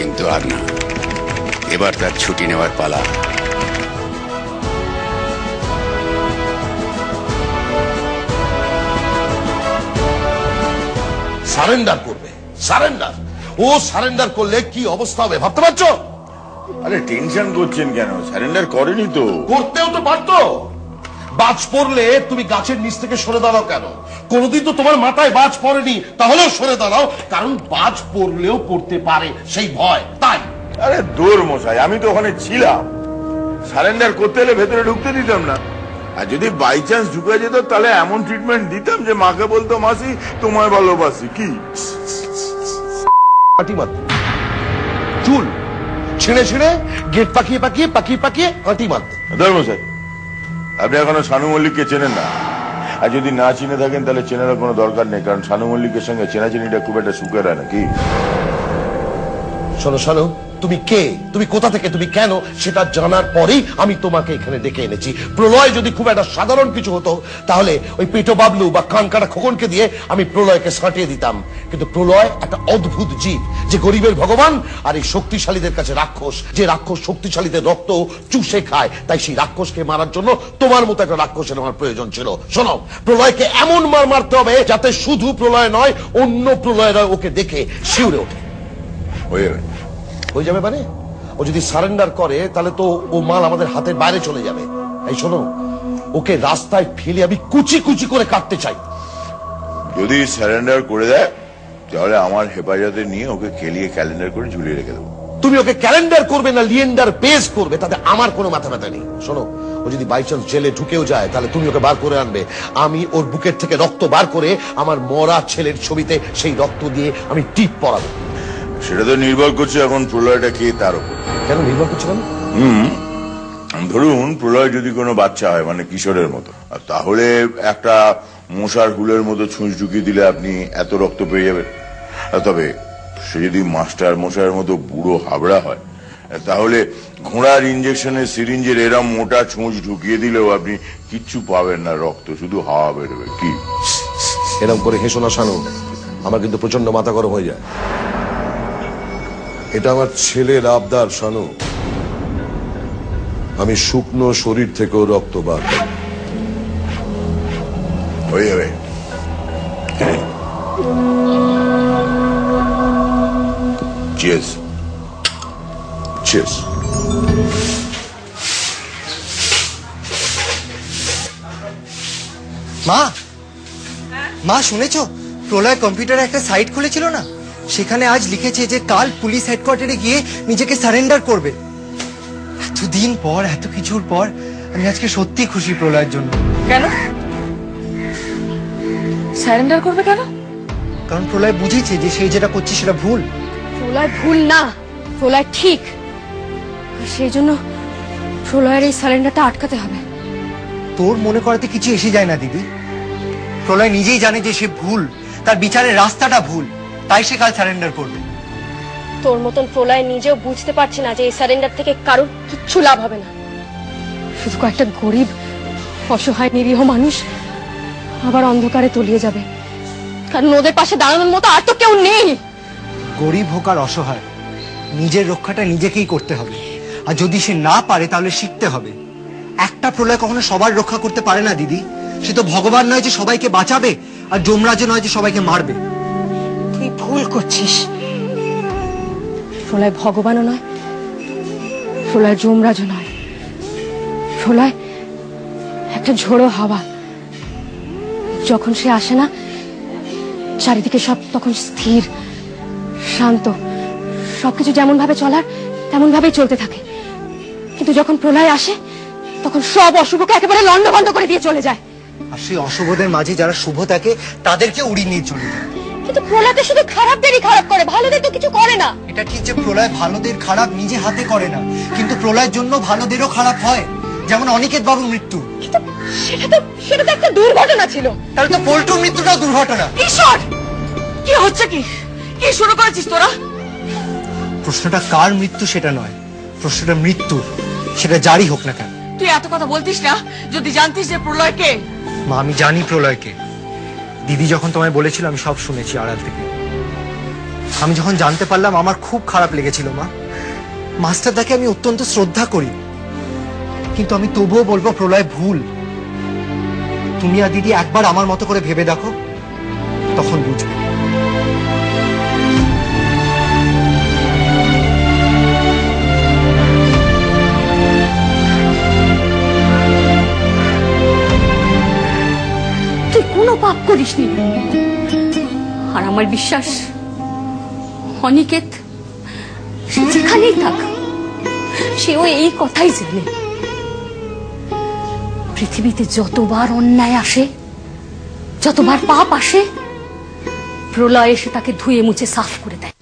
কিন্তু আর না। এবার তার ছুটি নেওয়ার পালা। সারেন্ডার করবে সারেন্ডার। ও সারেন্ডার করলে কি অবস্থা হবে ভাবতে পারছ? আরে টেনশন করছেন কেন? সারেন্ডার করেনি তো। করতেও তো পারতো। বাজ পড়লে তুমি গাছের নিচ থেকে সরে দাঁড়াও কেন? কোনোদিন তো তোমার মাথায় বাজ পড়েনি তাহলেও সরে দাঁড়াও। কারণ বাজ পড়লেও পড়তে পারে সেই ভয় তাই। আরে দৌড় মশাই আমি তো ওখানে ছিলাম। সারেন্ডার করতে হলে ভেতরে ঢুকতে দিতাম না। আর যদি বাই চান্স ঢুকে যেত তাহলে এমন ট্রিটমেন্ট দিতাম যে মাকে বলতো মাসি তোমায় ভালোবাসি। কি? চুল। ছিঁড়ে ছিঁড়ে গেট পাকিয়ে পাকিয়ে পাকিয়ে পাকিয়ে আটি মারতে। মশাই। আপনি এখনও শানু মল্লিককে চেনেন না? আর যদি না চিনে থাকেন, তাহলে চেনার কোনো দরকার নেই, কারণ শানু মল্লিকের সঙ্গে চেনাচিনিটা খুব একটা সুখের হয় নাকি? শোনো শোনো তুমি কে? তুমি কোথা থেকে? তুমি কেন? সেটা জানার পরেই আমি তোমাকে এখানে ডেকে এনেছি। প্রলয় যদি খুব একটা সাধারণ কিছু হতো, তাহলে ওই পেটো বাবলু বা কানকাটা খোকনকে দিয়ে আমি প্রলয়কে সাঁটিয়ে দিতাম। কিন্তু প্রলয় একটা অদ্ভুত জীব, যে গরিবের ভগবান আর এই শক্তিশালীদের কাছে রাক্ষস। যে রাক্ষস শক্তিশালীদের রক্ত চুষে খায়, তাই সেই রাক্ষসকে মারার জন্য তোমার মতো একটা রাক্ষসের আমার প্রয়োজন ছিল। শোনো, প্রলয়কে এমন মার মারতে হবে যাতে শুধু প্রলয় নয়, অন্য প্রলয়রা ওকে দেখে শিউরে ওঠে। হয়ে যাবে মানে? ও যদি সারেন্ডার করে তাহলে তো ও মাল আমাদের হাতের বাইরে চলে যাবে। এই শোনো ওকে রাস্তায় ফেলে আমি কুচি কুচি করে কাটতে চাই। যদি সারেন্ডার করে দেয় তাহলে আমার হেফাজতে নিয়ে ওকে খেলিয়ে ক্যালেন্ডার করে ঝুলিয়ে রেখে দেবো। তুমি ওকে ক্যালেন্ডার করবে না লিয়েন্ডার পেজ করবে তাতে আমার কোনো মাথা ব্যথা নেই। শোনো ও যদি বাই চান্স জেলে ঢুকেও যায় তাহলে তুমি ওকে বার করে আনবে। আমি ওর বুকের থেকে রক্ত বার করে আমার মরা ছেলের ছবিতে সেই রক্ত দিয়ে আমি টিপ পরাবো। সেটা তো নির্ভর করছে এখন প্রলয়টা কে তার উপর। কেন নির্ভর করছে কেন? ধরুন প্রলয় যদি কোনো বাচ্চা হয় মানে কিশোরের মতো আর তাহলে একটা মশার হুলের মতো ছুঁচ ঢুকিয়ে দিলে আপনি এত রক্ত পেয়ে যাবেন। তবে সে যদি মাস্টার মশার মতো বুড়ো হাবড়া হয় তাহলে ঘোড়ার ইঞ্জেকশনের সিরিঞ্জের এরম মোটা ছুঁচ ঢুকিয়ে দিলেও আপনি কিচ্ছু পাবেন না রক্ত শুধু হাওয়া বেরোবে। কি? এরকম করে হেসো না শানু। আমার কিন্তু প্রচণ্ড মাথা গরম হয়ে যায়। এটা আমার ছেলের আবদার, শানু। আমি শুকনো শরীর থেকেও রক্ত করি। হয়ে যাবে. মা মা শুনেছো? প্রলয় কম্পিউটারে একটা সাইট খুলেছিল না? সেখানে আজ লিখেছে যে কাল পুলিশ হেডকোয়ার্টারে গিয়ে নিজেকে সারেন্ডার করবে। এতদিন পর এত কিছুর পর আমি আজকে সত্যি খুশি প্রলয়ের জন্য। কেন? স্যারেন্ডার করবে কেন? কারণ প্রলয় বুঝেছে যে সে যেটা করছে সেটা ভুল। প্রলয় ভুল না প্রলয় ঠিক। সেই জন্য প্রলয়ের এই সারেন্ডারটা আটকাতে হবে। তোর মনে করাতে কিছু এসে যায় না দিদি। প্রলয় নিজেই জানে যে সে ভুল তার বিচারের রাস্তাটা ভুল। তাই সে কাল সারেন্ডার করবে। তোর মতন প্রলয় নিজেও বুঝতে পারছে না যে এই সারেন্ডার থেকে কারোর কিচ্ছু লাভ হবে না। শুধু কয়েকটা গরিব অসহায় নিরীহ মানুষ আবার অন্ধকারে তলিয়ে যাবে। কারণ ওদের পাশে দাঁড়ানোর মতো আর তো কেউ নেই। গরিব হোক আর অসহায় নিজের রক্ষাটা নিজেকেই করতে হবে। আর যদি সে না পারে তাহলে শিখতে হবে। একটা প্রলয় কখনো সবার রক্ষা করতে পারে না দিদি। সে তো ভগবান নয় যে সবাইকে বাঁচাবে আর যমরাজও নয় যে সবাইকে মারবে। তুই ভুল করছিস। প্রলয় ভগবানও নয় প্রলয় যমরাজও নয় প্রলয় একটা ঝোড়ো হাওয়া। যখন সে আসে না, চারিদিকে সব তখন স্থির, শান্ত। সবকিছু যেমন ভাবে চলার তেমন ভাবেই চলতে থাকে। কিন্তু যখন প্রলয় আসে, তখন সব অশুভকে একেবারে লন্ডভন্ড করে দিয়ে চলে যায়। আর সেই অশুভদের মাঝে যারা শুভ থাকে, তাদেরকে উড়িয়ে নিয়ে চলে যায়। কিন্তু শুধু খারাপদেরই খারাপ করে ভালোদের তো কিছু করে না। এটা ঠিক যে প্রলয় ভালোদের খারাপ নিজে হাতে করে না কিন্তু প্রলয়ের জন্য ভালোদেরও খারাপ হয়। যেমন অনিকেত বাবুর মৃত্যু। কিন্তু সেটা তো সেটা তো একটা দুর্ঘটনা ছিল। তাহলে তো পল্টুর মৃত্যুটাও দুর্ঘটনা। ঈশ্বর! কি হচ্ছে কি? কি শুরু করেছিস তোরা? প্রশ্নটা কার মৃত্যু সেটা নয় প্রশ্নটা মৃত্যু। সেটা জারি হোক না কেন। তুই এত কথা বলতিস না যদি জানতিস যে প্রলয় কে? মা আমি জানি প্রলয়কে দিদি যখন তোমায় বলেছিল, আমি সব শুনেছি আড়াল থেকে। আমি যখন জানতে পারলাম, আমার খুব খারাপ লেগেছিল, মা। মাস্টারদাকে আমি অত্যন্ত শ্রদ্ধা করি। কিন্তু আমি তবুও বলব, প্রলয়, ভুল। তুমি আর দিদি একবার আমার মতো করে ভেবে দেখো, তখন বুঝবে। করিসনি। আর আমার বিশ্বাস, অনিকেত, সে যেখানেই থাক, সেও এই কথাই জানে। পৃথিবীতে যতবার অন্যায় আসে, যতবার পাপ আসে, প্রলয় এসে তাকে ধুয়ে মুছে সাফ করে দেয়।